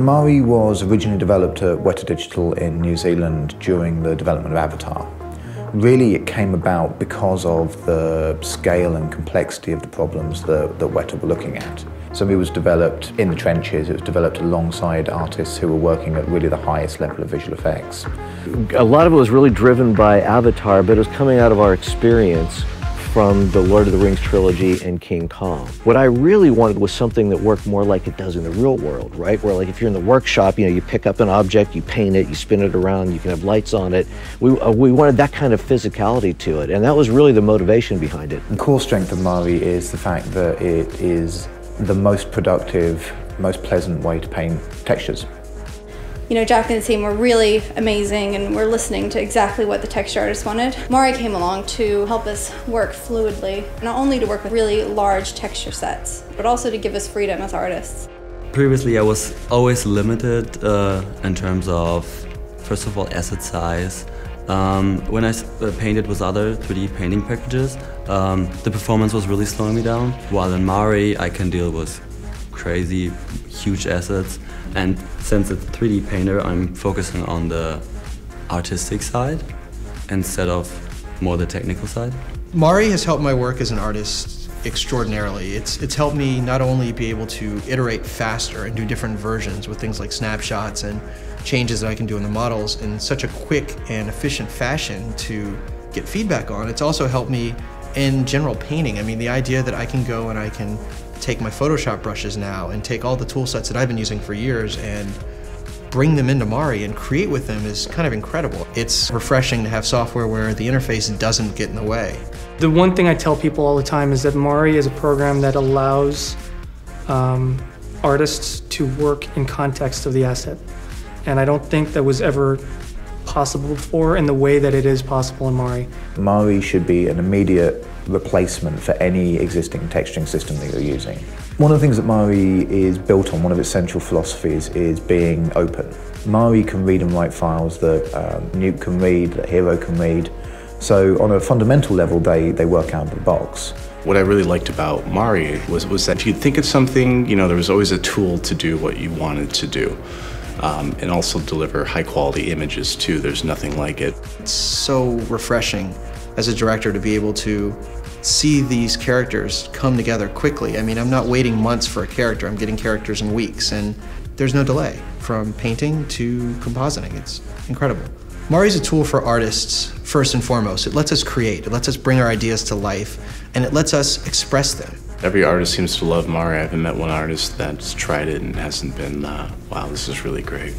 Mari was originally developed at Weta Digital in New Zealand during the development of Avatar. Really, it came about because of the scale and complexity of the problems that, that Weta were looking at. So it was developed in the trenches, it was developed alongside artists who were working at really the highest level of visual effects. A lot of it was really driven by Avatar, but it was coming out of our experience from the Lord of the Rings trilogy and King Kong. What I really wanted was something that worked more like it does in the real world, right? Where like if you're in the workshop, you know, you pick up an object, you paint it, you spin it around, you can have lights on it. We, uh, we wanted that kind of physicality to it, and that was really the motivation behind it. The core strength of Mari is the fact that it is the most productive, most pleasant way to paint textures you know, Jack and the team were really amazing and we're listening to exactly what the texture artist wanted. Mari came along to help us work fluidly, not only to work with really large texture sets, but also to give us freedom as artists. Previously, I was always limited uh, in terms of, first of all, asset size. Um, when I uh, painted with other 3D painting packages, um, the performance was really slowing me down. While in Mari, I can deal with crazy, huge assets and since it's a 3D painter, I'm focusing on the artistic side instead of more the technical side. Mari has helped my work as an artist extraordinarily. It's, it's helped me not only be able to iterate faster and do different versions with things like snapshots and changes that I can do in the models in such a quick and efficient fashion to get feedback on, it's also helped me in general painting. I mean, the idea that I can go and I can take my Photoshop brushes now and take all the tool sets that I've been using for years and bring them into Mari and create with them is kind of incredible. It's refreshing to have software where the interface doesn't get in the way. The one thing I tell people all the time is that Mari is a program that allows um, artists to work in context of the asset. And I don't think that was ever possible before in the way that it is possible in Mari. Mari should be an immediate replacement for any existing texturing system that you're using. One of the things that Mari is built on, one of its central philosophies, is being open. Mari can read and write files that um, Nuke can read, that Hiero can read. So on a fundamental level, they, they work out of the box. What I really liked about Mari was, was that if you think of something, you know, there was always a tool to do what you wanted to do. Um, and also deliver high quality images too. There's nothing like it. It's so refreshing as a director to be able to see these characters come together quickly. I mean, I'm not waiting months for a character, I'm getting characters in weeks, and there's no delay from painting to compositing. It's incredible. Mari is a tool for artists, first and foremost. It lets us create, it lets us bring our ideas to life, and it lets us express them. Every artist seems to love Mari. I haven't met one artist that's tried it and hasn't been, uh, wow, this is really great.